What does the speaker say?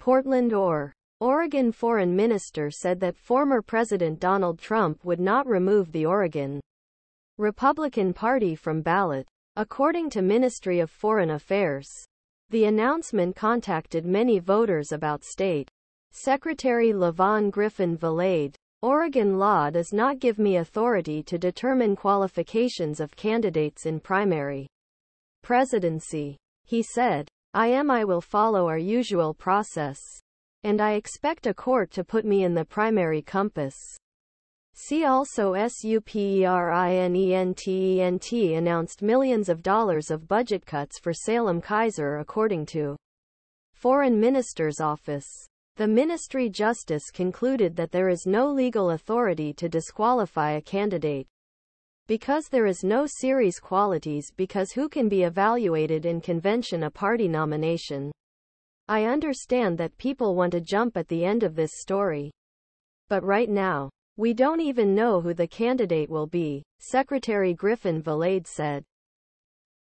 Portland or Oregon foreign minister said that former President Donald Trump would not remove the Oregon Republican Party from ballot. According to Ministry of Foreign Affairs, the announcement contacted many voters about state. Secretary Lavonne Griffin Valade, Oregon law does not give me authority to determine qualifications of candidates in primary presidency. He said, I am I will follow our usual process. And I expect a court to put me in the primary compass. See also SUPERINENTENT announced millions of dollars of budget cuts for Salem Keizer according to Foreign Minister's Office. The ministry justice concluded that there is no legal authority to disqualify a candidate because there is no series qualities because who can be evaluated in convention a party nomination. I understand that people want to jump at the end of this story. But right now, we don't even know who the candidate will be, Secretary Griffin Valade said.